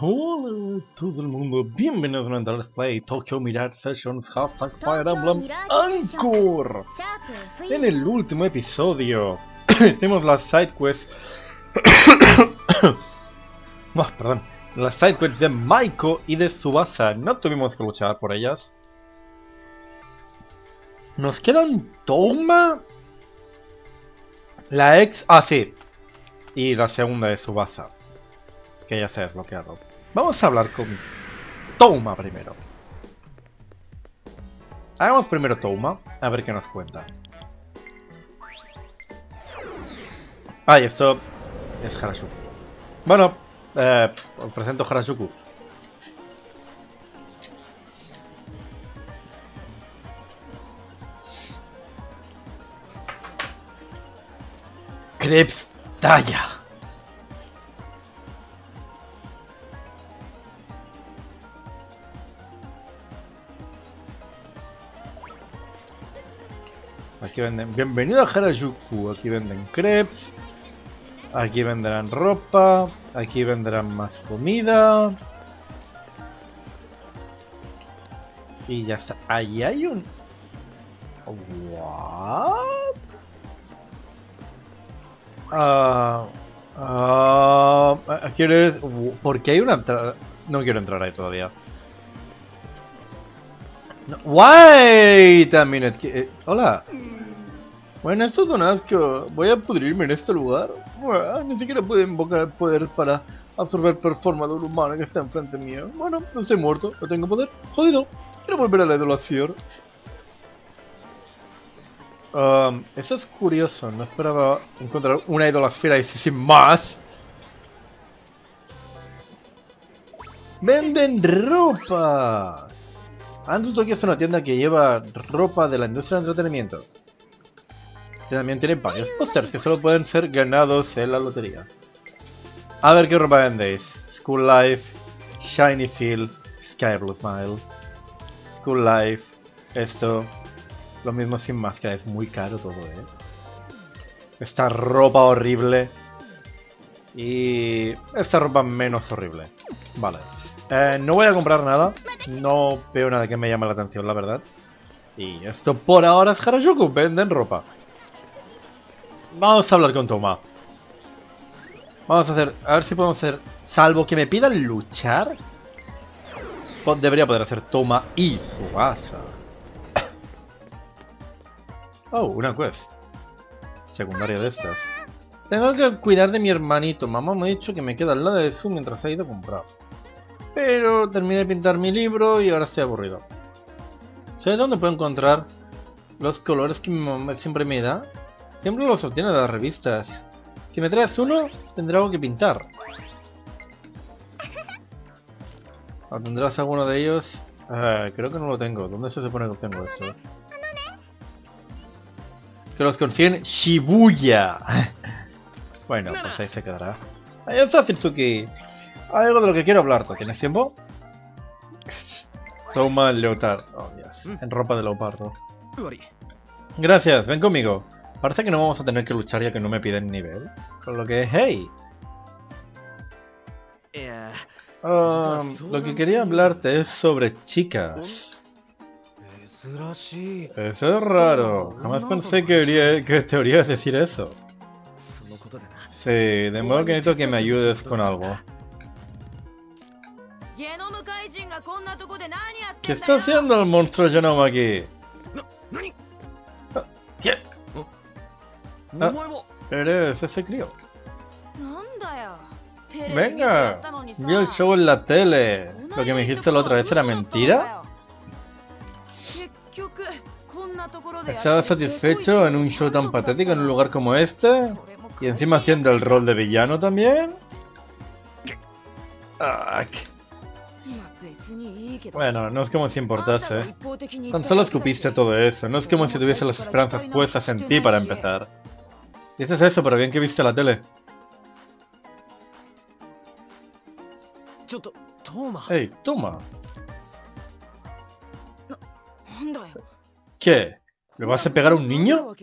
Hola a todo el mundo, bienvenidos a Let's Play Tokyo Mirage Sessions Hashtag Fire Emblem Anchor. En el último episodio Tenemos las sidequests oh, Perdón. Las sidequests de Maiko y de Subasa. No tuvimos que luchar por ellas. Nos quedan Touma La ex... Ah, sí. Y la segunda de Subasa que ya se ha desbloqueado. Vamos a hablar con Touma primero. Hagamos primero Touma, a ver qué nos cuenta. Ah, y esto es Harashuku. Bueno, eh, os presento Harashuku. Krebs Talla. Bienvenido a Harajuku. Aquí venden crepes. Aquí venderán ropa. Aquí venderán más comida. Y ya está. Ahí hay un... ¿What? Ah... Uh, ¿Quieres...? Porque hay una entrada... No quiero entrar ahí todavía. No, wait a. Eh, hola. Bueno, esto es asco. ¿Voy a pudrirme en este lugar? Ni siquiera puedo invocar el poder para absorber performa de un humano que está enfrente mío. Bueno, no estoy muerto, no tengo poder. Jodido. Quiero volver a la idolación. Um, eso es curioso. No esperaba encontrar una idolasfera y sin más. ¡Venden ropa! Andu Tokyo es una tienda que lleva ropa de la industria del entretenimiento. También tiene varios pósters que solo pueden ser ganados en la lotería. A ver qué ropa vendéis. School Life, Shiny Feel, Sky Blue Smile, School Life, esto, lo mismo sin máscara, es muy caro todo, eh. Esta ropa horrible y esta ropa menos horrible. Vale. Eh, no voy a comprar nada. No veo nada que me llame la atención, la verdad. Y esto por ahora es Harajuku. Venden ropa. Vamos a hablar con Toma. Vamos a hacer... A ver si podemos hacer... Salvo que me pidan luchar. Debería poder hacer Toma y Subasa. Oh, una quest. Secundaria de estas. Tengo que cuidar de mi hermanito. Mamá me ha dicho que me queda al lado de su mientras ha ido a comprar. Pero terminé de pintar mi libro y ahora estoy aburrido. ¿Sabes dónde puedo encontrar los colores que mi mamá siempre me da? Siempre los obtiene de las revistas. Si me traes uno, tendré algo que pintar. ¿Tendrás alguno de ellos? Ah, creo que no lo tengo. ¿Dónde se supone que tengo eso? Que los consiguen Shibuya. bueno, pues ahí se quedará. Ahí está Tsutsuki. Algo de lo que quiero hablarte. ¿Tienes tiempo? Toma el leotardo. Oh, Dios. Mm. En ropa de leopardo. Gracias, ven conmigo. Parece que no vamos a tener que luchar ya que no me piden nivel. Con lo que, hey. Um, lo que quería hablarte es sobre chicas. Eso es raro. Jamás pensé que, que te oirías decir eso. Sí, de modo que necesito que me ayudes con algo. ¿Qué está haciendo el monstruo Genoma aquí? ¿Qué? Ah, eres ese crío. Venga, vi el show en la tele. ¿Lo que me dijiste la otra vez era mentira? ¿Estás satisfecho en un show tan patético en un lugar como este? ¿Y encima haciendo el rol de villano también? Ah, bueno, no es como si importase. Tan solo escupiste todo eso. No es como si tuviese las esperanzas puestas en ti para empezar. Dices eso, pero bien que viste la tele. Hey, toma. ¿Qué? ¿Le vas a pegar a un niño?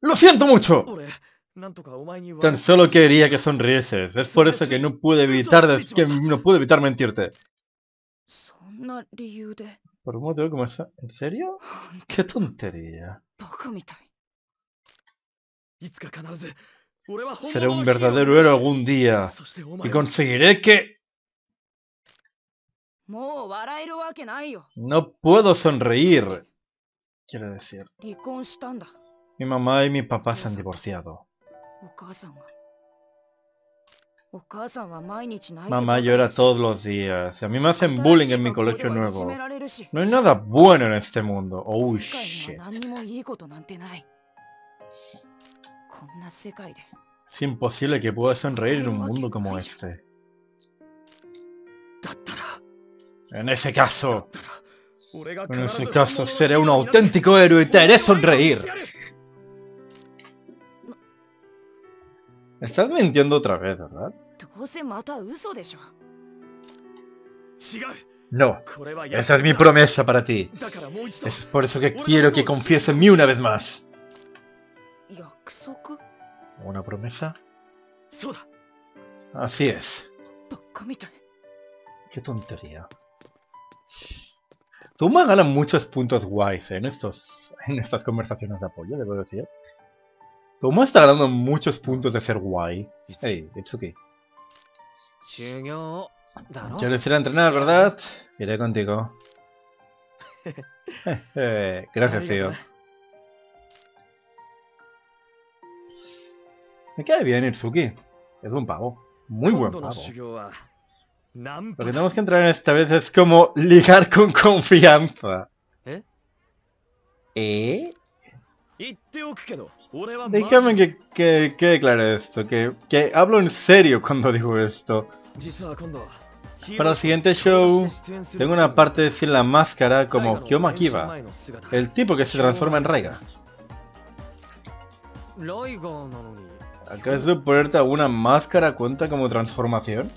¡Lo siento mucho! Tan solo quería que sonrieses. Es por eso que no pude evitar que no pude evitar mentirte. Por un motivo como esa. ¿En serio? ¡Qué tontería! Seré un verdadero héroe algún día. Y conseguiré que... No puedo sonreír. Quiero decir. Mi mamá y mi papá se han divorciado. Mamá llora todos los días. A mí me hacen bullying en mi colegio nuevo. No hay nada bueno en este mundo. Oh shit. Es imposible que pueda sonreír en un mundo como este. En ese caso, en ese caso seré un auténtico héroe y te haré sonreír. Estás mintiendo otra vez, ¿verdad? No, esa es mi promesa para ti. Es por eso que quiero que confíes en mí una vez más. ¿Una promesa? Así es. Qué tontería. Toma gana muchos puntos guays en, estos, en estas conversaciones de apoyo, debo decir. Toma está ganando muchos puntos de ser guay. Hey, Itsuki. ¿Quieres ir a entrenar, verdad? Iré contigo. Gracias, tío. Me cae bien Itsuki. Es buen pavo. Muy buen pavo. Lo que tenemos que entrar en esta vez es como ligar con confianza. ¿Eh? ¿Eh? Déjame que, que quede claro esto, que, que hablo en serio cuando digo esto. Para el siguiente show, tengo una parte sin la máscara como Kyoma Kiba, el tipo que se transforma en Raiga. ¿Acaso ponerte alguna máscara cuenta como transformación?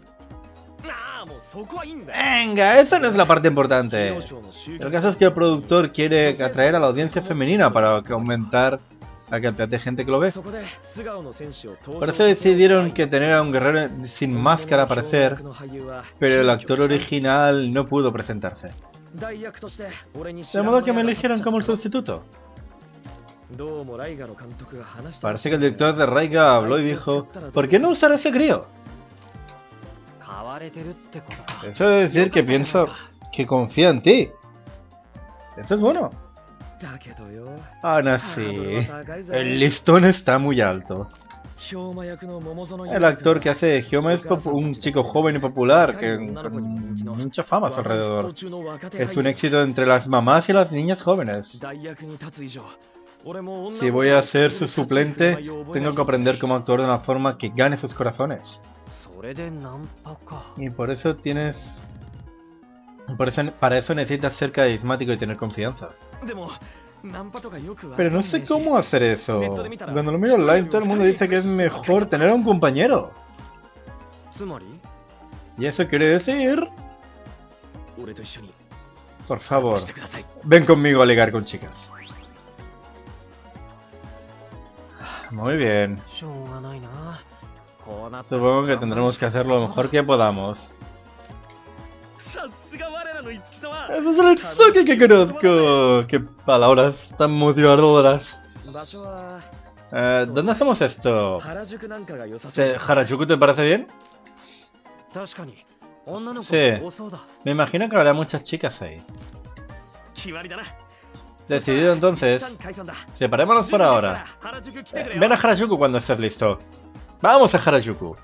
Venga, esa no es la parte importante. El caso es que el productor quiere atraer a la audiencia femenina para aumentar la cantidad de gente que lo ve. Por eso decidieron que tener a un guerrero sin máscara aparecer, pero el actor original no pudo presentarse. De modo que me eligieron como el sustituto. Parece que el director de Raiga habló y dijo, ¿por qué no usar ese crío? Eso debe decir que piensa que confía en ti. Eso es bueno. Aún así, el listón está muy alto. El actor que hace Hyoma es un chico joven y popular que, con mucha fama a su alrededor. Es un éxito entre las mamás y las niñas jóvenes. Si voy a ser su suplente, tengo que aprender cómo actuar de una forma que gane sus corazones. Y por eso tienes... Por eso, para eso necesitas ser carismático y tener confianza. Pero no sé cómo hacer eso. Cuando lo miro online todo el mundo dice que es mejor tener a un compañero. Y eso quiere decir... Por favor, ven conmigo a ligar con chicas. Muy bien. Supongo que tendremos que hacer lo mejor que podamos. ¡Ese es el Itsuki que conozco! ¡Qué palabras tan motivadoras! Eh, ¿Dónde hacemos esto? ¿Harajuku te parece bien? Sí. Me imagino que habrá muchas chicas ahí. Decidido entonces. Separémonos por ahora. Eh, ven a Harajuku cuando estés listo. Vamos a Harajuku.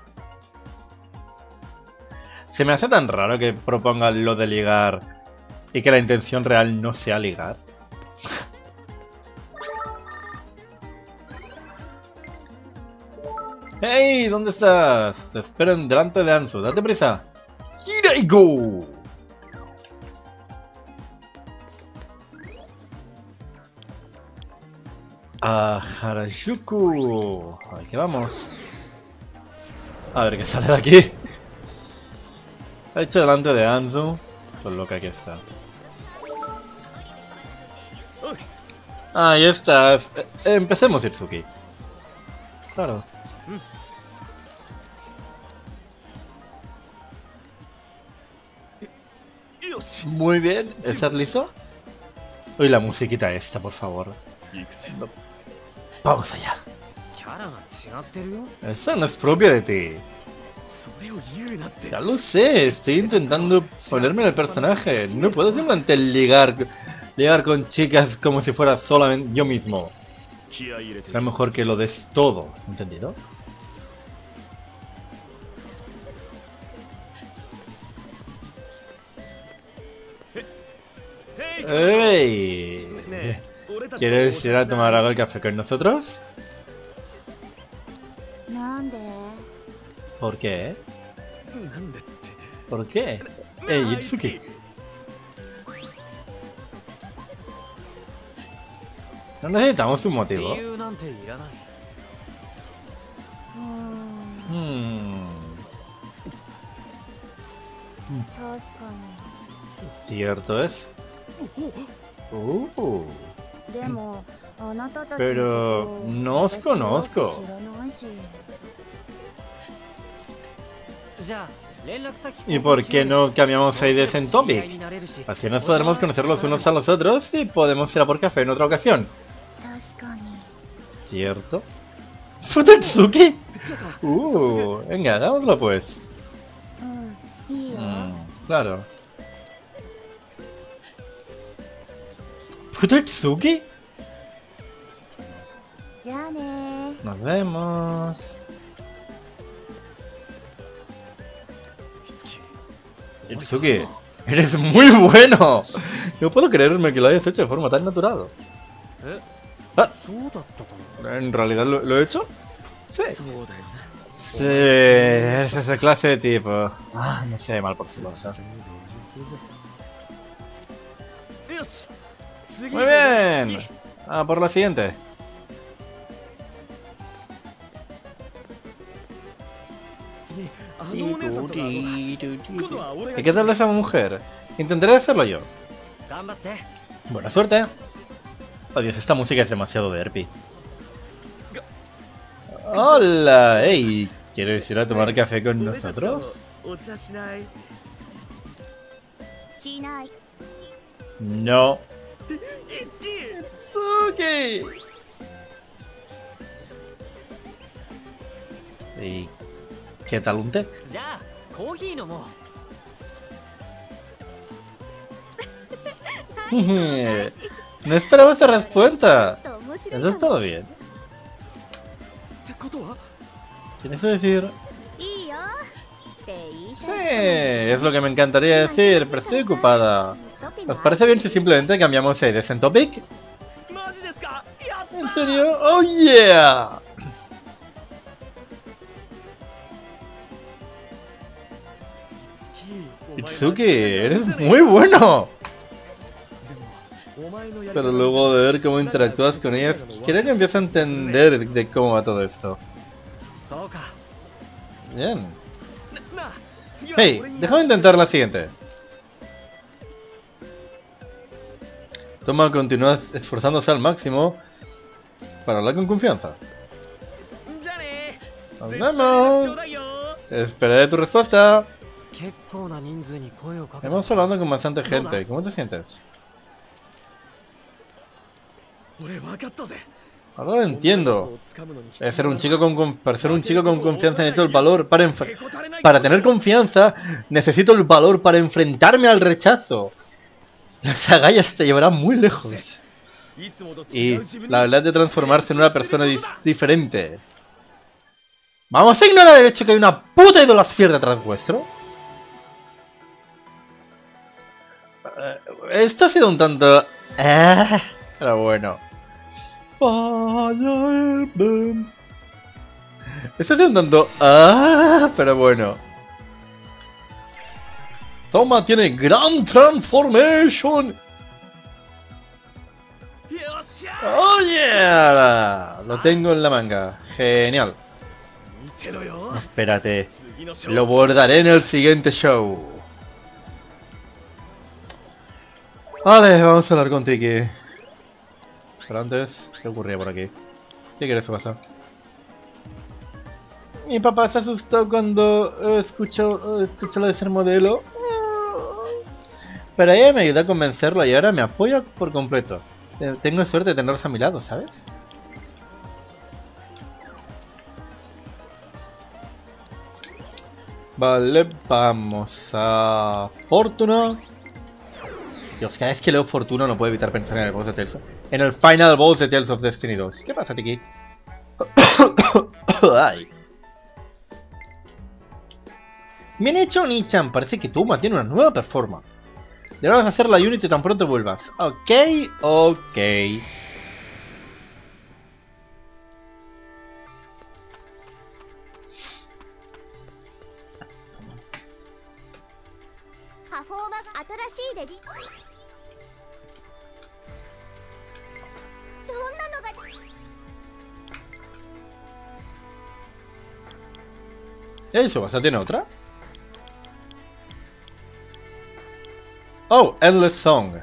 Se me hace tan raro que propongan lo de ligar y que la intención real no sea ligar. ¡Hey! ¿Dónde estás? Te espero delante de Ansu. ¡Date prisa! go! A Harajuku. Aquí vamos. A ver qué sale de aquí. Ha hecho delante de Anzu. Todo lo que aquí está. Ahí estás. Eh, empecemos, Itsuki. Claro. Muy bien, ¿estás listo? Uy, la musiquita esta, por favor. Esa no es propia de ti. Ya lo sé, estoy intentando ponerme en el personaje. No puedo simplemente ligar, ligar con chicas como si fuera solamente yo mismo. Será mejor que lo des todo, ¿entendido? ¡Ey! ¿Quieres ir a tomar algo el café con nosotros? ¿Por qué? ¿Por qué? ¡Ey, Itsuki! No necesitamos un motivo. Hmm. Cierto es. Uh. Pero no os conozco. ¿Y por qué no cambiamos ahí de Sentopic? Así nos podremos conocer los unos a los otros y podemos ir a por café en otra ocasión. ¿Cierto? ¿Futetsuki? Uh, venga, hagámoslo pues. Mm, claro. ¿Futetsuki? Nos vemos. Itsuki, eres muy bueno. No puedo creerme que lo hayas hecho de forma tan natural. Ah, ¿En realidad lo, lo he hecho? Sí. Sí, eres esa clase de tipo. Ah, no sé, mal por su cosa. Muy bien. Ah, por la siguiente. ¿Y qué tal de esa mujer? Intentaré hacerlo yo. Buena suerte. Adiós, esta música es demasiado derpy. Hola, hey, ¿quieres ir a tomar café con nosotros? No. Itsuki. ¿Y qué tal un té? no esperaba esa respuesta. Eso es todo bien. ¿Tienes que decir? Sí, es lo que me encantaría decir, pero estoy ocupada. ¿Os parece bien si simplemente cambiamos de Sentopic? ¿En serio? ¡Oh yeah! Itsuki, eres muy bueno. Pero luego de ver cómo interactúas con ellas, quiero que empieces a entender de cómo va todo esto. Bien. Hey, déjame intentar la siguiente. Toma continúa esforzándose al máximo para hablar con confianza. ¡Nos vemos! Esperaré tu respuesta. Hemos hablado con bastante gente. ¿Cómo te sientes? Ahora lo entiendo. Para ser un chico con, para ser un chico con confianza necesito el valor para para tener confianza necesito el valor para enfrentarme al rechazo. Las agallas te llevarán muy lejos. Y la habilidad de transformarse en una persona diferente. ¿Vamos a ignorar el hecho que hay una puta idolasfera detrás vuestro? Esto ha sido un tanto... Eh, pero bueno. Esto ha sido un tanto... Ah, pero bueno. Toma, tiene Gran Transformation. ¡Oh! Lo tengo en la manga. Genial. Espérate. Lo bordaré en el siguiente show. Vale, vamos a hablar con Tiki. Pero antes, ¿qué ocurría por aquí? ¿Qué quieres que pasa? Mi papá se asustó cuando eh, escuchó, eh, escuchó lo de ser modelo. Pero ella me ayudó a convencerlo y ahora me apoya por completo. Eh, Tengo suerte de tenerlos a mi lado, ¿sabes? Vale, vamos a... Fortuna. Dios, cada vez que leo Fortuna no puedo evitar pensar en el boss de Tales. En el final boss de Tales of Destiny 2. ¿Qué pasa, Tiki? Bien hecho, Nichan. Parece que Tuma tiene una nueva performance. Debemos hacer la Unity tan pronto vuelvas. Ok, ok. 新しいレディどんなのが ¿Eso? ¿Vas a tener otra? Oh, Endless Song.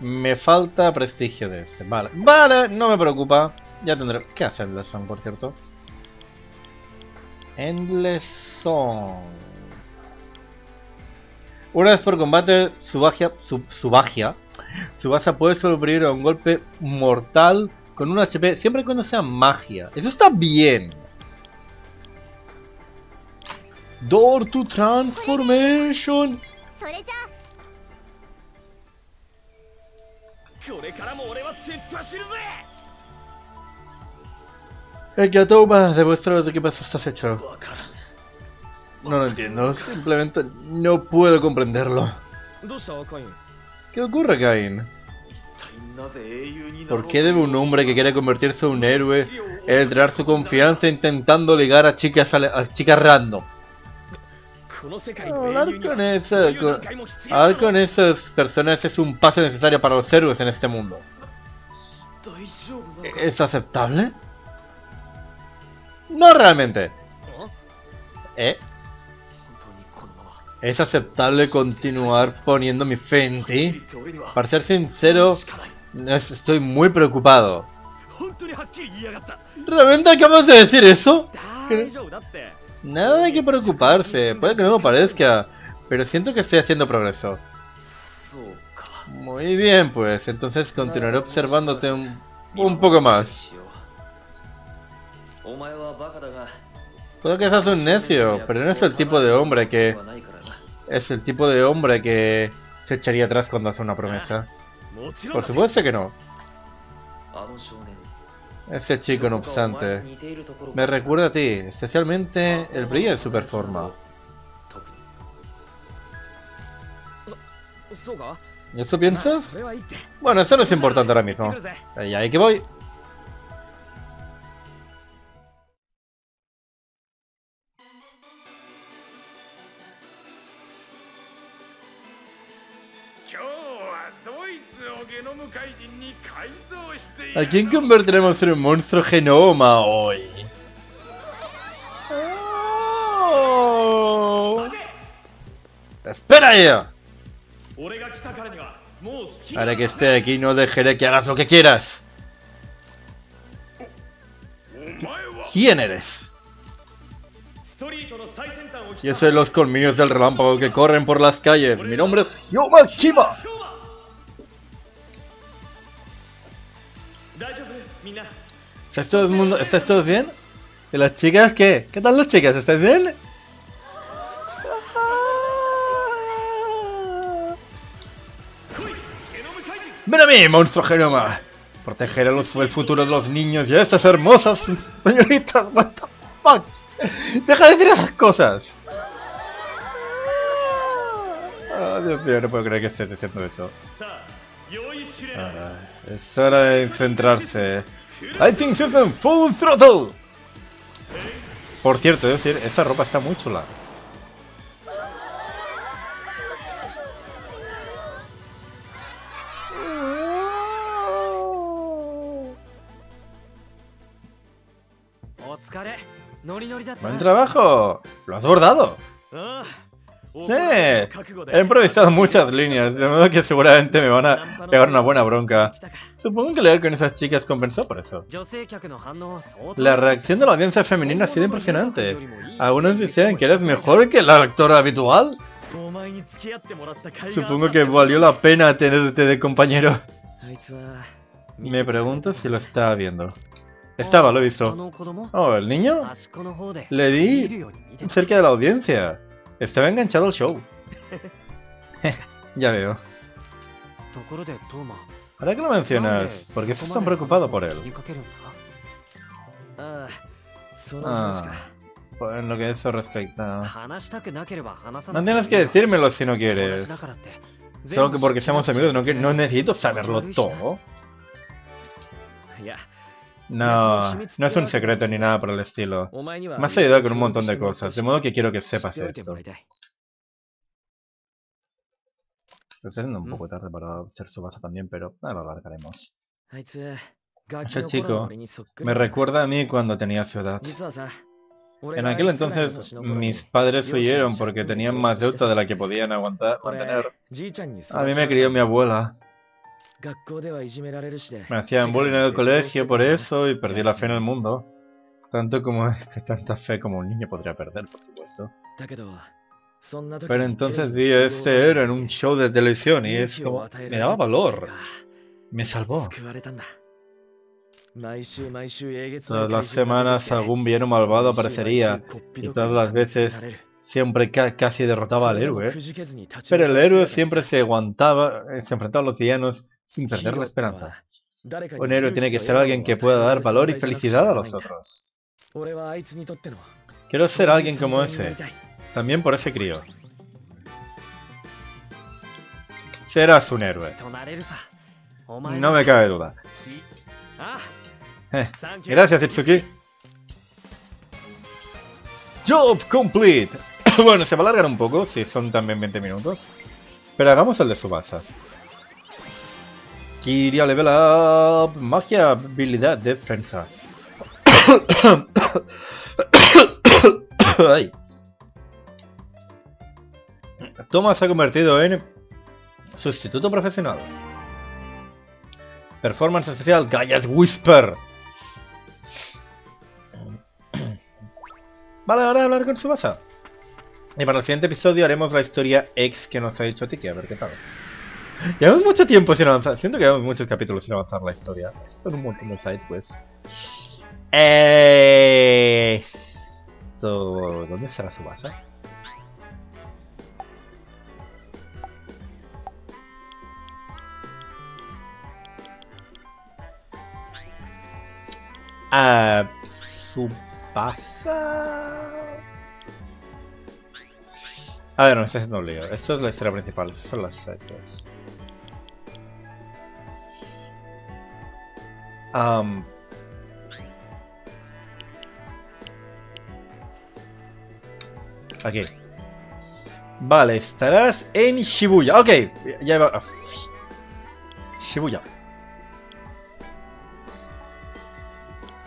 Me falta prestigio de este. Vale, vale, no me preocupa. Ya tendré... ¿Qué hace Endless Song, por cierto? Endless Song. Una vez por combate, Subagia, Sub, Subagia, Subasa puede sobrevivir a un golpe mortal con un HP, siempre y cuando sea magia. Eso está bien. Door to Transformation. El que de vuestros equipos está hecho. No lo entiendo, simplemente no puedo comprenderlo. ¿Qué ocurre, Cain? ¿Por qué debe un hombre que quiere convertirse en un héroe entrar su confianza intentando ligar a chicas, a, chicas random? Hablar hablar con esas personas es un paso necesario para los héroes en este mundo. ¿Es aceptable? No realmente. ¿Eh? ¿Es aceptable continuar poniendo mi fe en ti? Para ser sincero, estoy muy preocupado. ¿Realmente acabas de decir eso? Nada de que preocuparse, puede que no me parezca, pero siento que estoy haciendo progreso. Muy bien, pues, entonces continuaré observándote un, un poco más. Puedo que seas un necio, pero no es el tipo de hombre que es el tipo de hombre que se echaría atrás cuando hace una promesa. Por supuesto que no. Ese chico, no obstante, me recuerda a ti, especialmente el brillo de su performa. ¿Eso piensas? Bueno, eso no es importante ahora mismo. Y ahí que voy. ¿A quién convertiremos en un monstruo genoma hoy? Oh. ¡Espera ya! Ahora que esté aquí no dejaré que hagas lo que quieras. ¿Quién eres? Yo soy los colmillos del relámpago que corren por las calles. Mi nombre es Hyoma Kiba. ¿Estás todo el mundo? ¿Estás todos bien? ¿Y las chicas qué? ¿Qué tal las chicas? ¿Estáis bien? Ven a mí, monstruo genoma. Proteger a el futuro de los niños y a estas hermosas señoritas. What the fuck? Deja de decir esas cosas. Oh, Dios mío, no puedo creer que estés diciendo eso. Ah, es hora de centrarse. Lighting System Full Throttle. Por cierto, es decir, esa ropa está muy chula. ¡Buen trabajo! ¡Lo has bordado! Sí, he improvisado muchas líneas, de modo que seguramente me van a pegar una buena bronca. Supongo que leer con esas chicas compensó por eso. La reacción de la audiencia femenina ha sido impresionante. Algunos decían que eres mejor que la actora habitual. Supongo que valió la pena tenerte de compañero. Me pregunto si lo estaba viendo. Estaba, lo visto. Oh, ¿el niño? Le vi cerca de la audiencia. Estaba enganchado al show. ya veo. Ahora que lo mencionas, ¿por qué estás tan preocupado por él? Ah, pues en lo que eso respecta... No tienes que decírmelo si no quieres. Solo que porque seamos amigos no, que no necesito saberlo todo. No, no es un secreto ni nada por el estilo. Me has ayudado con un montón de cosas, de modo que quiero que sepas esto. Está siendo un poco tarde para hacer su base también, pero ahora lo alargaremos. Ese chico me recuerda a mí cuando tenía su edad. En aquel entonces mis padres huyeron porque tenían más deuda de la que podían aguantar mantener. A mí me crió mi abuela. Me hacían bullying en el colegio por eso y perdí la fe en el mundo. Tanto como que tanta fe como un niño podría perder, por supuesto. Pero entonces vi a ese héroe en un show de televisión y es como... Me daba valor. Me salvó. Todas las semanas algún villano malvado aparecería y todas las veces siempre casi derrotaba al héroe. Pero el héroe siempre se aguantaba, se enfrentaba a los villanos sin perder la esperanza. Un héroe tiene que ser alguien que pueda dar valor y felicidad a los otros. Quiero ser alguien como ese. También por ese crío. Serás un héroe. No me cabe duda. Eh, gracias, Itsuki. Job complete. bueno, se va a alargar un poco, si son también 20 minutos. Pero hagamos el de Subasa. Kiria level up. Magia, habilidad, defensa. Ay. Thomas se ha convertido en sustituto profesional. Performance especial, Gaia's Whisper. Vale, ahora hablar con Subasa. Y para el siguiente episodio haremos la historia X que nos ha dicho Tiki, a ver qué tal. Llevamos mucho tiempo sin avanzar. Siento que llevamos muchos capítulos sin avanzar la historia. Son un montón de sidequests. Esto... ¿Dónde será su base? Ah, su base... A ver, no estoy haciendo lío. Esto es la historia principal, esas son las sidequests. Um, aquí. Vale, estarás en Shibuya. Ok, ya va. Shibuya.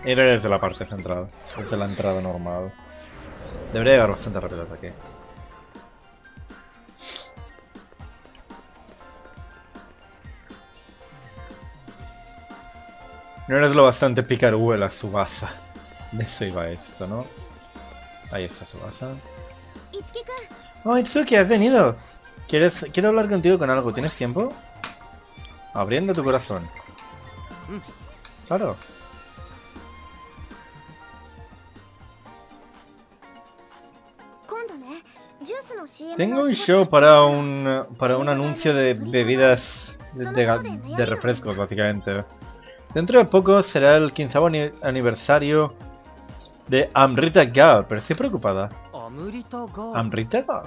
Era desde la parte central, desde la entrada normal. Debería llegar bastante rápido aquí. No eres lo bastante picaruela, Subasa. De eso iba esto, ¿no? Ahí está Subasa. Oh, Itsuki, has venido. ¿Quieres, quiero hablar contigo con algo. ¿Tienes tiempo? Abriendo tu corazón. Claro. Tengo un show para un para un anuncio de bebidas de, de, de refrescos, básicamente. Dentro de poco será el 15 aniversario de Amrita Gal, pero estoy preocupada. ¿Amrita Gal?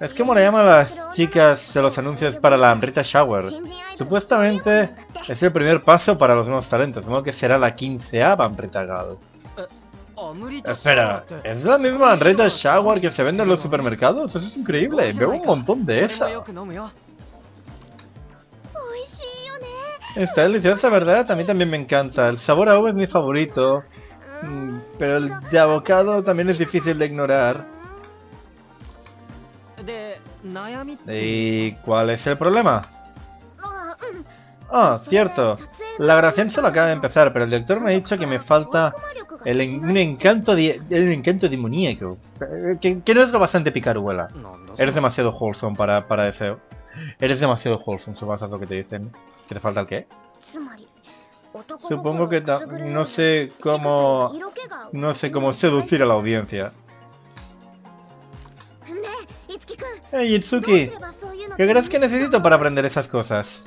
Es como le llaman a las chicas de los anuncios para la Amrita Shower. Supuestamente es el primer paso para los nuevos talentos, de que será la 15 Amrita Gal. Espera, ¿es la misma Amrita Shower que se vende en los supermercados? Eso es increíble, veo un montón de esa. Está deliciosa, ¿verdad? A mí también me encanta. El sabor a uva es mi favorito. Mm, pero el de avocado también es difícil de ignorar. ¿Y cuál es el problema? Ah, oh, cierto. La grabación solo acaba de empezar, pero el doctor me ha dicho que me falta el un, encanto de el encanto demoníaco. Que, que, no es lo bastante picaruela. Eres demasiado wholesome para, para deseo. Eres demasiado wholesome, Subasa, lo que te dicen. ¿Te falta el qué? Supongo que no sé cómo... No sé cómo seducir a la audiencia. ¡Hey, Itsuki! ¿Qué crees que necesito para aprender esas cosas?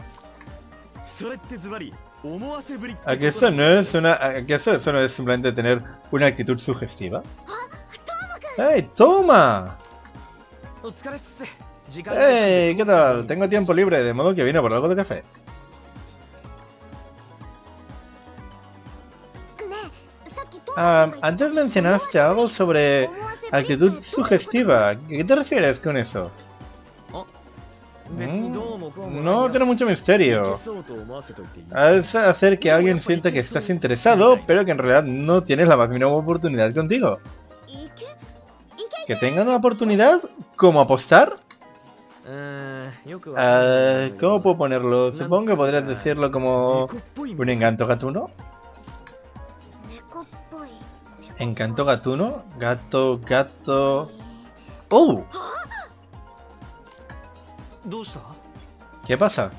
¿A que eso no es una... ¿A que eso, no es simplemente tener una actitud sugestiva? ¡Hey, toma! ¡Hey! ¿Qué tal? Tengo tiempo libre, de modo que vino por algo de café. Ah, antes mencionaste algo sobre actitud sugestiva. ¿Qué te refieres con eso? Mm, no tiene mucho misterio. Es hacer que alguien sienta que estás interesado, pero que en realidad no tienes la más mínima oportunidad contigo. ¿Que tengan una oportunidad? ¿Cómo apostar? Uh, ¿Cómo puedo ponerlo? Supongo que podrías decirlo como un encanto gatuno. Encanto gatuno. Gato, gato. ¡Oh! ¿Qué pasa?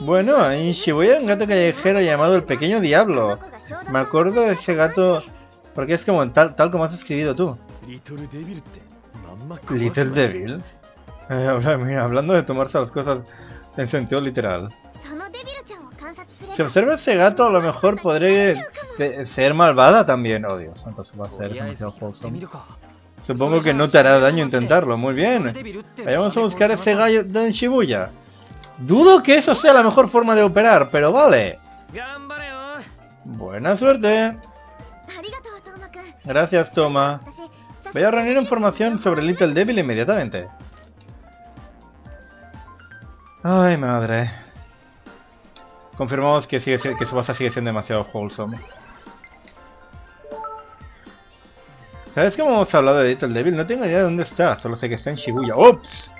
Bueno, en Shibuya hay un gato callejero llamado el Pequeño Diablo. Me acuerdo de ese gato porque es como tal, tal como has escrito tú. Little Devil. Eh, mira, hablando de tomarse las cosas en sentido literal. Si observa ese gato, a lo mejor podré ser malvada también, oh entonces va a ser demasiado wholesome. Supongo que no te hará daño intentarlo, muy bien. Vayamos a buscar ese gallo de Shibuya. Dudo que eso sea la mejor forma de operar, pero vale. Buena suerte. Gracias, Toma. Voy a reunir información sobre Little Devil inmediatamente. Ay, madre. Confirmamos que, sigue, que su base sigue siendo demasiado wholesome. ¿Sabes cómo hemos hablado de Little Devil? No tengo idea de dónde está, solo sé que está en Shibuya. ¡Ups!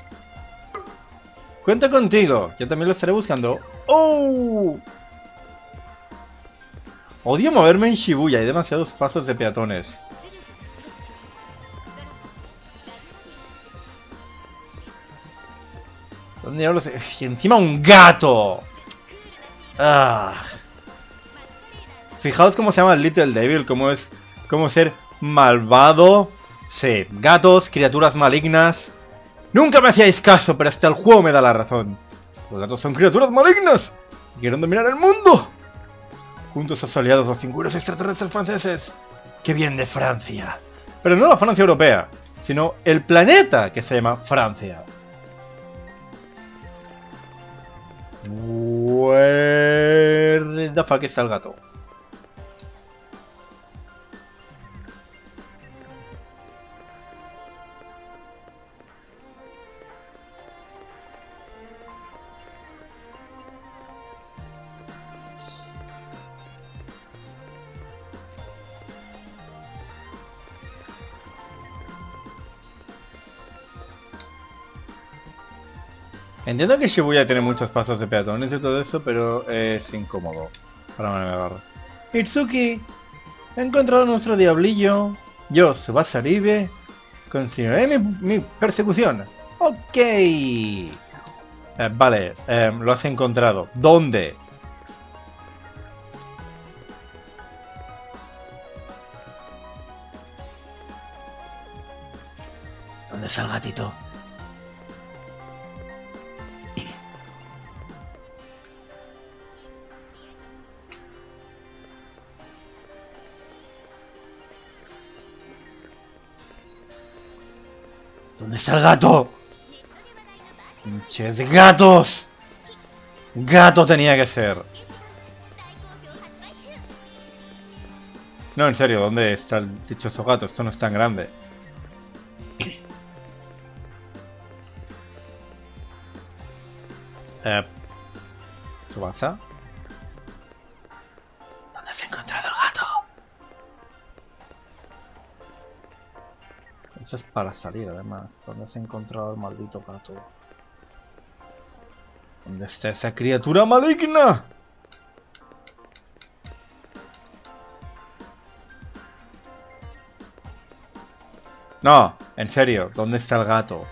Cuento contigo, yo también lo estaré buscando. ¡Oh! Odio moverme en Shibuya, hay demasiados pasos de peatones. ¿Dónde diablos? Y encima un gato. Ah. Fijaos cómo se llama Little Devil, cómo es, cómo ser malvado. Sí, gatos, criaturas malignas. Nunca me hacíais caso, pero hasta el juego me da la razón. Los gatos son criaturas malignas y quieren dominar el mundo. Juntos a sus aliados los cincuros extraterrestres franceses. ¡Qué bien de Francia! Pero no la Francia europea, sino el planeta que se llama Francia. Where the fuck está el gato? Entiendo que Shibuya tiene muchos pasos de peatones y todo eso, pero es incómodo para manejar. Itsuki, he encontrado nuestro diablillo. Yo, Subasa Ribe, continuaré mi, mi persecución. Ok. Eh, vale, eh, lo has encontrado. ¿Dónde ¿Dónde está el gato? ¡Pinches gatos! Gato tenía que ser. No, en serio, ¿dónde está el dichoso gato? Esto no es tan grande. Eh, ¿Subasa? ¿Dónde Eso es para salir, además. ¿Dónde se encontrado el maldito gato? ¿Dónde está esa criatura maligna? No, en serio, ¿dónde está el gato?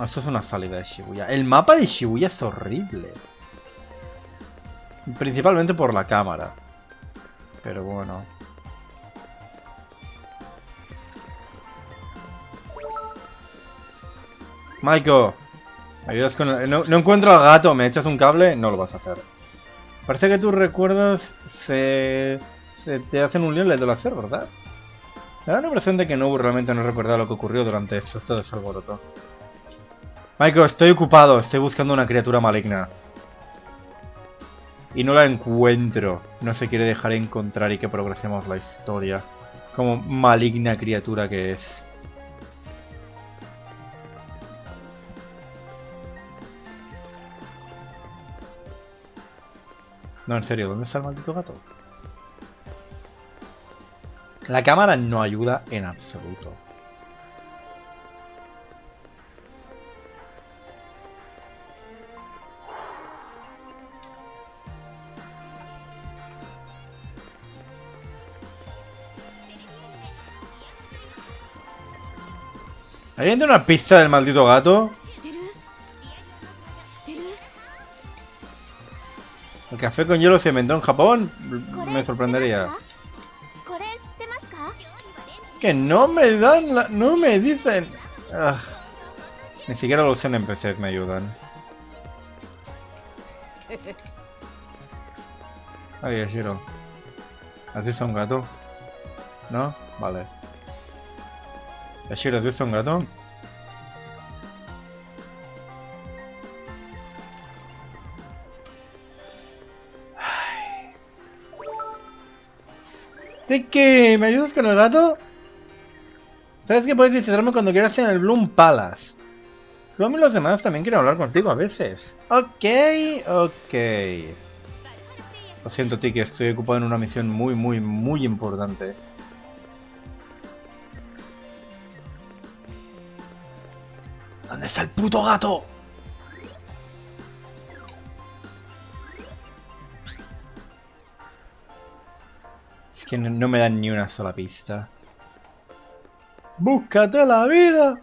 Esto es una salida de Shibuya. El mapa de Shibuya es horrible. Principalmente por la cámara. Pero bueno. Maiko, ¿me ayudas con el... no, encuentro al gato, ¿me echas un cable? No lo vas a hacer. Parece que tus recuerdos se, se te hacen un lío en el hacer, ¿verdad? Me da la impresión de que no realmente no recuerda lo que ocurrió durante eso, todo ese alboroto. Maiko, estoy ocupado, estoy buscando una criatura maligna. Y no la encuentro. No se quiere dejar encontrar y que progresemos la historia. Como maligna criatura que es. No, en serio, ¿dónde está el maldito gato? La cámara no ayuda en absoluto. ¿Alguien tiene una pista del maldito gato? El café con hielo se inventó en Japón. Me sorprendería. Que no me dan la... No me dicen... Ah, ni siquiera los NPCs me ayudan. Ay, Ashiro. ¿Has visto un gato? ¿No? Vale. Ashiro, ¿has visto un gato? Tiki, ¿me ayudas con el gato? ¿Sabes que puedes visitarme cuando quieras en el Bloom Palace? Bloom y los demás también quieren hablar contigo a veces. Ok, ok. Lo siento, Tiki, estoy ocupado en una misión muy, muy, muy importante. ¿Dónde está el puto gato? que no, me dan ni una sola pista. ¡Búscate la vida!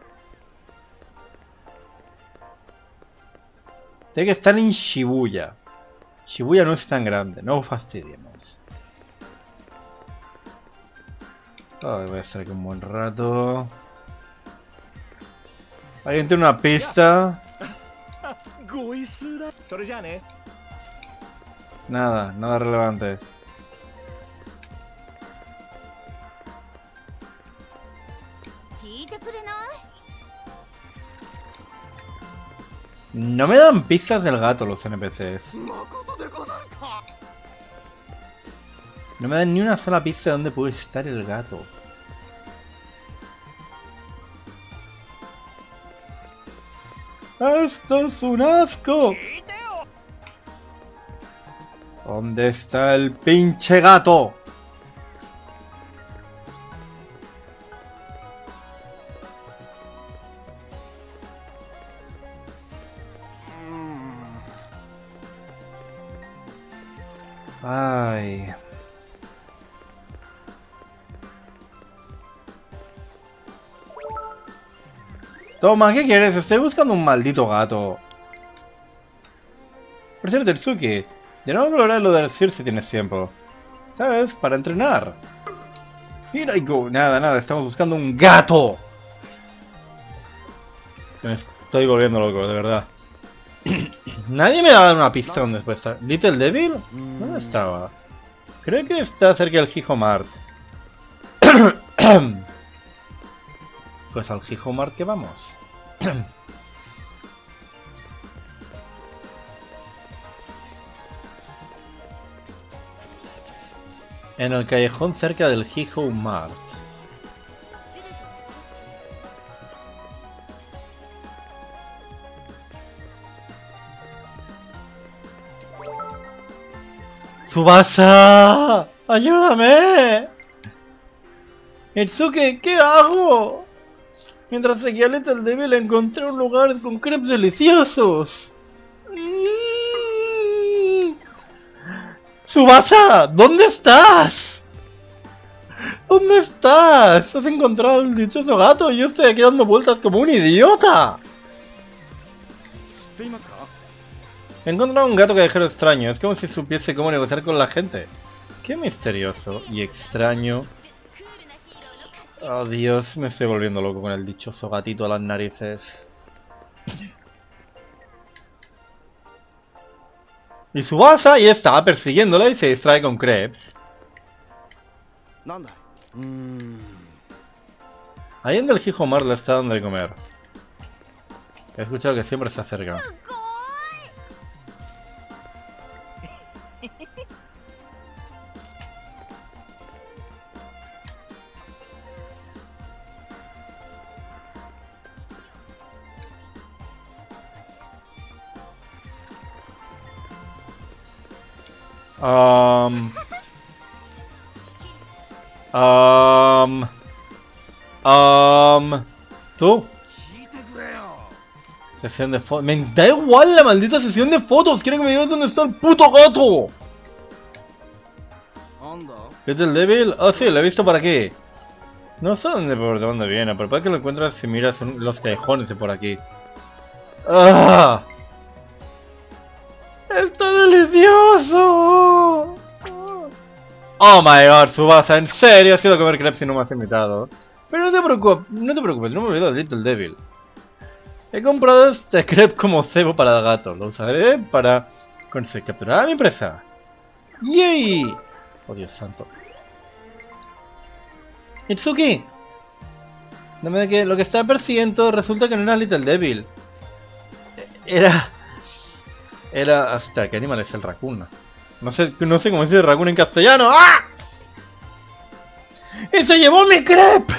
Tiene que estar en Shibuya. Shibuya no es tan grande, no fastidiemos. Oh, voy a estar aquí un buen rato. ¿Alguien tiene una pista? Nada, nada relevante. No me dan pistas del gato los NPCs. No me dan ni una sola pista de dónde puede estar el gato. ¡Esto es un asco! ¿Dónde está el pinche gato? ¿Qué quieres? Estoy buscando un maldito gato. Por cierto, Itsuki, de nuevo lograr lo de decir si tienes tiempo. ¿Sabes? Para entrenar. Mira, go. Nada, nada, estamos buscando un gato. Me estoy volviendo loco, de verdad. Nadie me da una pista donde puede estar. ¿Little Devil? ¿Dónde estaba? Creo que está cerca del Hijo Mart. pues al Hijo Mart que vamos. en el callejón cerca del Hijo Mart. ¡Subasa! ¡Ayúdame! Itsuki, ¿qué hago? Mientras seguía Aleta al Devil encontré un lugar con crepes deliciosos. Mm. Subasa, ¿dónde estás? ¿Dónde estás? Has encontrado un dichoso gato y yo estoy aquí dando vueltas como un idiota. He encontrado un gato que callejero extraño. Es como si supiese cómo negociar con la gente. Qué misterioso y extraño Oh, Dios, me estoy volviendo loco con el dichoso gatito a las narices. Y Subasa y está persiguiéndola y se distrae con Krebs. Ahí en el Hijomar le está dando de comer. He escuchado que siempre se acerca. Um, um, um, ¿Tú? Sesión de fotos. Me da igual la maldita sesión de fotos. Quieren que me digas dónde está el puto gato. ¿Es el débil? Ah, sí, lo he visto por aquí. No sé dónde, por dónde viene, pero para que lo encuentras si miras los callejones de por aquí. ¡Ah! ¡Está delicioso! Oh my god, Subasa, en serio, has ido a comer crepes y no me has invitado. Pero no te preocupes, no te preocupes, no me he olvidado de Little Devil. He comprado este crepe como cebo para el gato. Lo usaré para conseguir capturar a mi presa. ¡Yay! Oh Dios santo. Itsuki. Dame de que lo que estaba persiguiendo resulta que no era Little Devil. Era... Era... Hasta, ¿qué animal es el raccoon? No sé, no sé cómo se dice raccoon en castellano. ¡Ah! ¡Y se llevó mi crepe!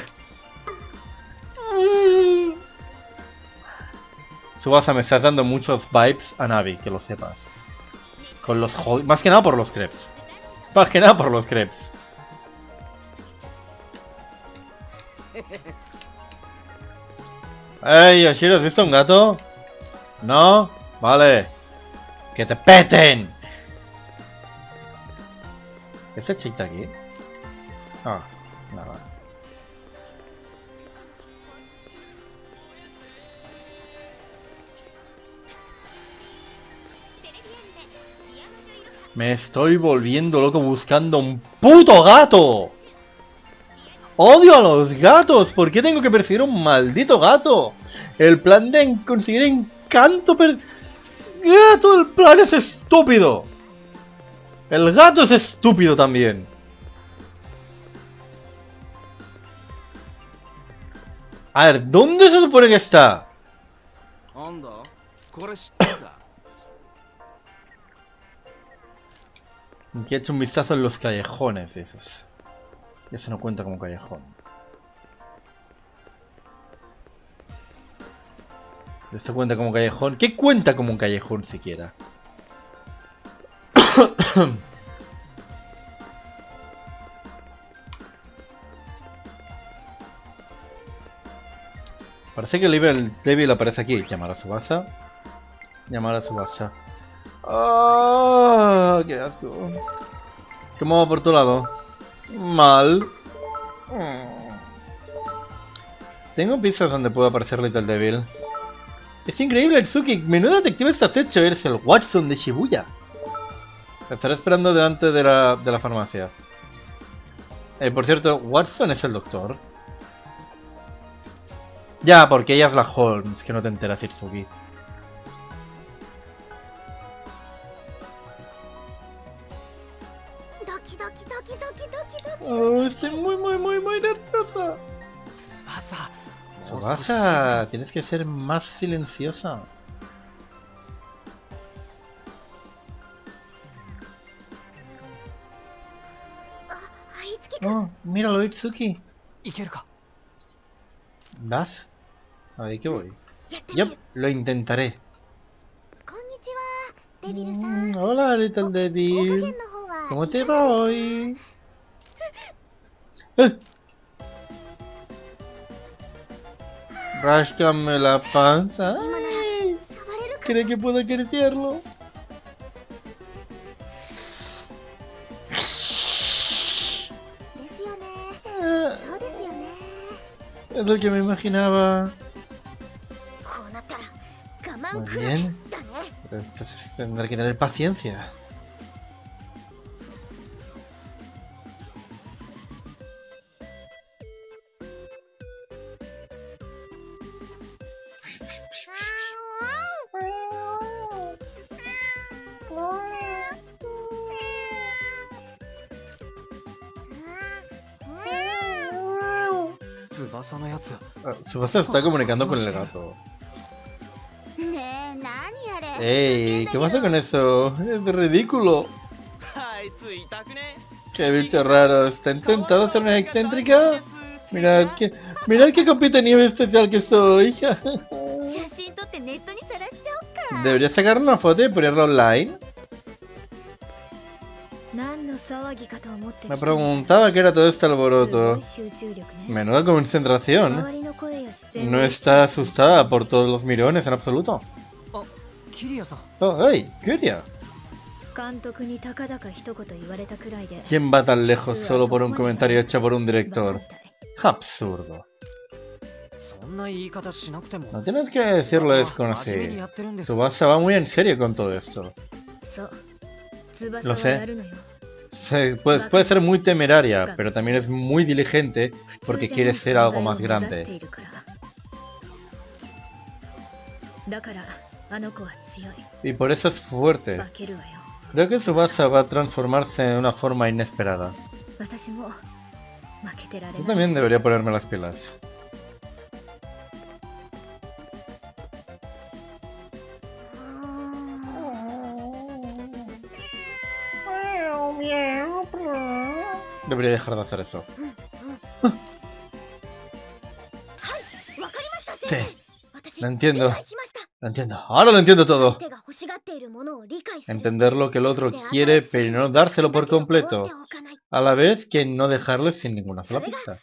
Mm. Subasa, me estás dando muchos vibes a Navi, que lo sepas. Con los Más que nada por los crepes. Más que nada por los crepes. ¡Ey, Yoshiro, ¿has visto un gato? ¿No? Vale. ¡Que te peten! ¿Ese chico aquí? Ah, nada. Me estoy volviendo loco buscando un puto gato. Odio a los gatos. ¿Por qué tengo que perseguir un maldito gato? El plan de conseguir encanto per... ¡Eh, todo el plan es estúpido! El gato es estúpido también. A ver, ¿dónde se supone que está? que he hecho un vistazo en los callejones, dices. Eso no cuenta como callejón. Esto cuenta como callejón. ¿Qué cuenta como un callejón siquiera? Parece que el Devil aparece aquí. Llamar a su base. Llamar a su base. ¡Ah! ¡Qué asco! ¿Cómo va por tu lado? Mal. Tengo pistas donde puedo aparecer Little Devil. Es increíble, Itsuki. Menudo detective estás hecho. Eres el Watson de Shibuya. Estaré esperando delante de la, de la farmacia. Eh, por cierto, Watson es el doctor. Ya, porque ella es la Holmes, que no te enteras, Itsuki. Oh, estoy muy, muy, muy, muy nerviosa. Tienes que ser más silenciosa. Oh, míralo, Itsuki. ¿Vas? Ahí que voy. Yo lo intentaré. Mm, hola, Little Devil. ¿Cómo te va hoy? Ráscame la panza. ¿Cree que puedo acariciarlo? Es lo que me imaginaba. Muy bien. Entonces tendré que tener paciencia. Subasa está comunicando con el gato. Ey, ¿qué pasa con eso? Es ridículo. Qué bicho raro, está intentando ser una excéntrica. Mirad que, mirad qué copita de nieve especial que soy. Debería sacar una foto y ponerla online. Me preguntaba qué era todo este alboroto. Menuda concentración. ¿eh? No está asustada por todos los mirones en absoluto. Oh, hey, Kyria. ¿Quién va tan lejos solo por un comentario hecho por un director? Absurdo. No tienes que decirlo desconocido. Subasa va muy en serio con todo esto. Lo sé puede ser muy temeraria, pero también es muy diligente porque quiere ser algo más grande. Y por eso es fuerte. Creo que su Subasa va a transformarse de una forma inesperada. Yo también debería ponerme las pilas. Debería dejar de hacer eso. Sí, lo entiendo. Lo entiendo. Ahora lo entiendo todo. Entender lo que el otro quiere, pero no dárselo por completo. A la vez que no dejarle sin ninguna sola pista.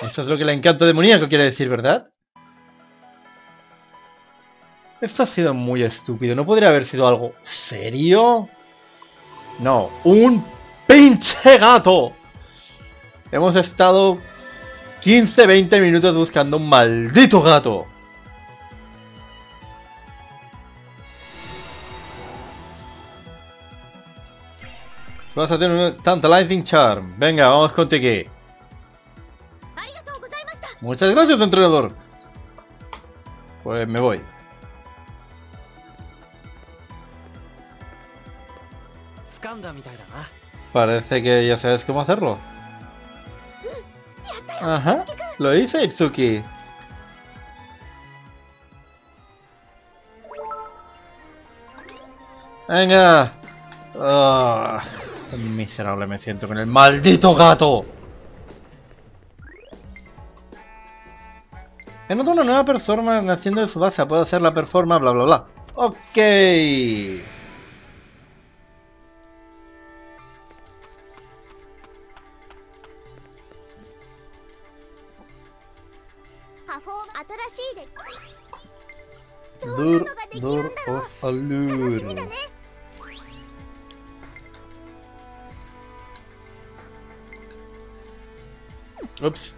Eso es lo que le encanta demoníaco quiere decir, ¿verdad? Esto ha sido muy estúpido. ¿No podría haber sido algo serio? No, un pinche gato. Hemos estado 15, 20 minutos buscando un maldito gato. Vas a hacer un tantalizing charm. Venga, vamos contigo. Muchas gracias, entrenador. Pues me voy. Parece que ya sabes cómo hacerlo. Ajá, lo hice, Itsuki. Venga. Ah, miserable me siento con el maldito gato. He notado una nueva persona haciendo de su base. Puedo hacer la performance, bla bla bla. Ok. Door, door of Allure. Ups.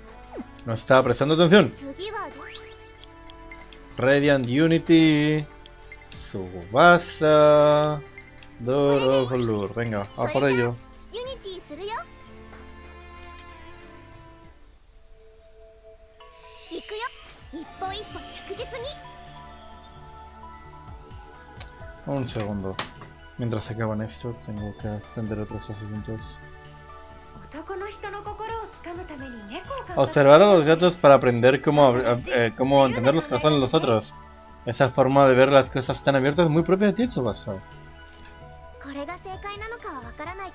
No estaba prestando atención. Radiant Unity. Subasa. Door of Allure. Venga, a por ello. Un segundo. Mientras acaban esto, tengo que atender otros asuntos. Observar a los gatos para aprender cómo, eh, cómo entender los corazones de los otros. Esa forma de ver las cosas tan abiertas es muy propia de ti, Tsubasa.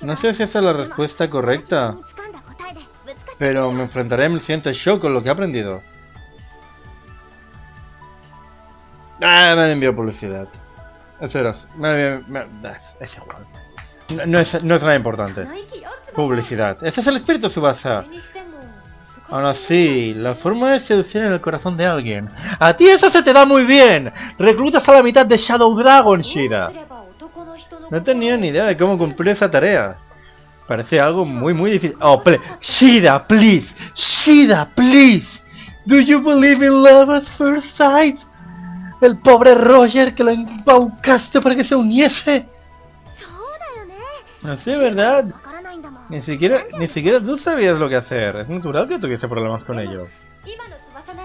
No sé si esa es la respuesta correcta, pero me enfrentaré en el siguiente show con lo que he aprendido. Ah, me han enviado publicidad. Eso era. Me. No, es, no, es, nada importante. Publicidad. Ese es el espíritu Subasa. Aún así, la forma de seducir en el corazón de alguien. ¡A ti eso se te da muy bien! Reclutas a la mitad de Shadow Dragon, Shida. No tenía ni idea de cómo cumplir esa tarea. Parece algo muy, muy difícil. Oh, ple Shida, please. Shida, please. Do you believe in love at first sight? el pobre Roger que lo embaucaste para que se uniese. Así, ¿verdad? Ni siquiera, ni siquiera tú sabías lo que hacer. Es natural que tuviese problemas con ello.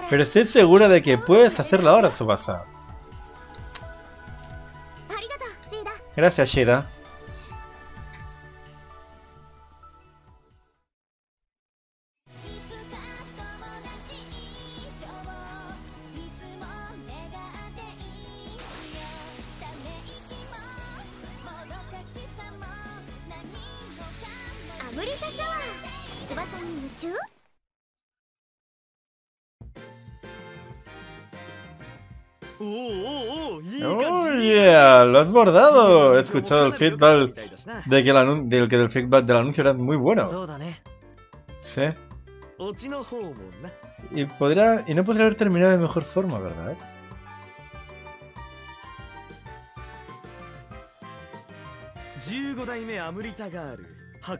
Pero estoy segura de que puedes hacerlo ahora, Subasa. Gracias, Shida. Oh yeah, lo has bordado. He escuchado el feedback de que el, del que el feedback del anuncio era muy bueno. Sí. Y, podrá, y no podrá haber terminado de mejor forma, ¿verdad?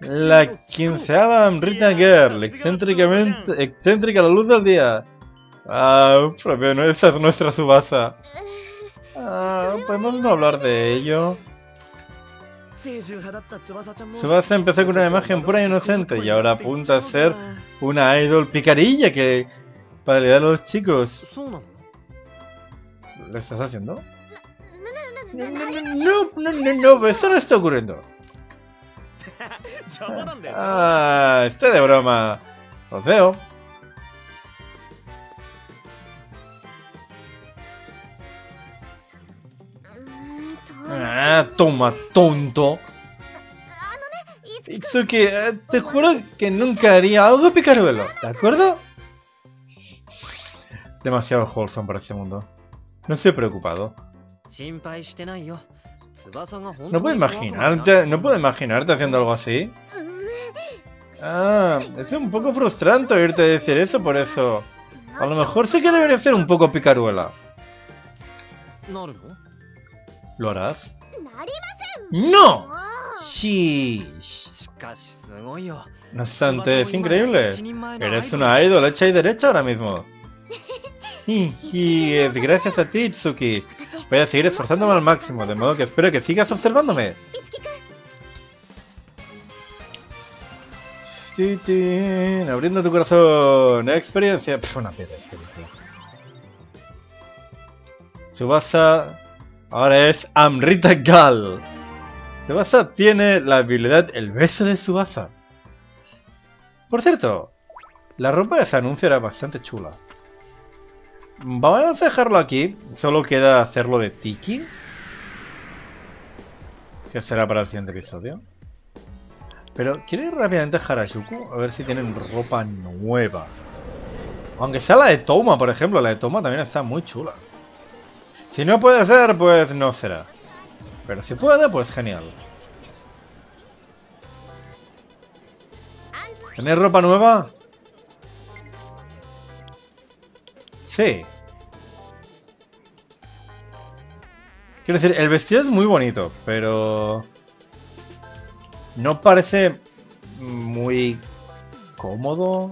La quinceava Rita Girl, excéntricamente, excéntrica a la luz del día. Ah, un esa es nuestra subasa. Ah, ah podemos no hablar de ello. Subasa empezó con una imagen pura e inocente y ahora apunta a ser una idol picarilla que para le a los chicos. ¿Lo estás haciendo? No, no, no, no, no, eso no está ocurriendo. ah, estoy de broma. Os veo. Ah, toma, tonto. Itsuki, eh, te juro que nunca haría algo picaruelo, ¿de acuerdo? Demasiado wholesome para este mundo. No estoy preocupado. No puedo imaginarte, no puedo imaginarte haciendo algo así. Ah, es un poco frustrante oírte decir eso, por eso. A lo mejor sí que debería ser un poco picaruela. ¿Lo harás? ¡No! Shish. No obstante, es increíble. Eres una ídola hecha y derecha ahora mismo. Y eh, gracias a ti, Itsuki. Voy a seguir esforzándome al máximo, de modo que espero que sigas observándome. Abriendo tu corazón. Experiencia. Pff, una piedra. Subasa ahora es Amrita Gal. Subasa tiene la habilidad El beso de Subasa. Por cierto, la ropa de ese anuncio era bastante chula. Vamos a dejarlo aquí. Solo queda hacerlo de Tiki. Que será para el siguiente episodio. Pero quiero ir rápidamente a Harajuku a ver si tienen ropa nueva. Aunque sea la de Toma, por ejemplo. La de Toma también está muy chula. Si no puede ser, pues no será. Pero si puede, pues genial. ¿Tenéis ropa nueva? Sí. Quiero decir, el vestido es muy bonito, pero... No parece muy cómodo.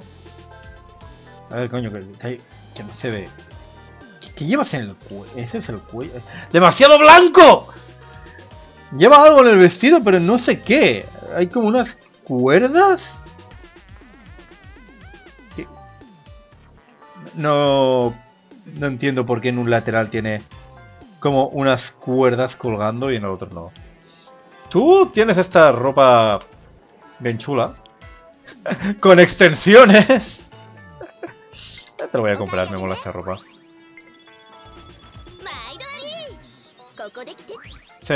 A ver, coño, que, que- no se ve. ¿Qué, qué llevas en el cuello? Ese es el cuello. ¡Demasiado blanco! Lleva algo en el vestido, pero no sé qué. Hay como unas cuerdas. no, no entiendo por qué en un lateral tiene como unas cuerdas colgando y en el otro no. Tú tienes esta ropa bien chula. Con extensiones. ya te lo voy a comprar, me mola esta ropa. Sí.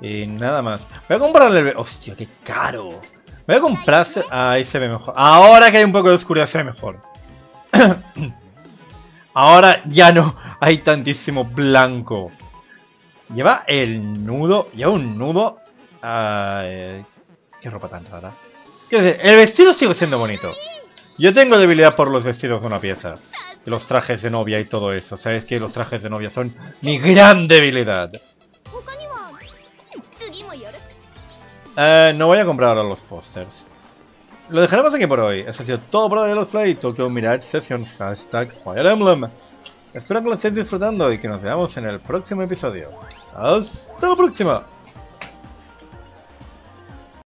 Y nada más. Voy a comprarle el... Hostia, qué caro. Voy a comprarse... Ah, ahí se ve mejor. Ahora que hay un poco de oscuridad se ve mejor. Ahora ya no hay tantísimo blanco. Lleva el nudo... Lleva un nudo... Qué ropa tan rara. Quiero decir, el vestido sigue siendo bonito. Yo tengo debilidad por los vestidos de una pieza. Los trajes de novia y todo eso. Sabes que los trajes de novia son mi gran debilidad. Eh, no voy a comprar ahora los pósters. Lo dejaremos aquí por hoy. Eso ha sido todo por hoy de los Play. Tokyo Mirage Sessions. Hashtag Fire Emblem. Espero que lo estéis disfrutando y que nos veamos en el próximo episodio. ¡Hasta la próxima!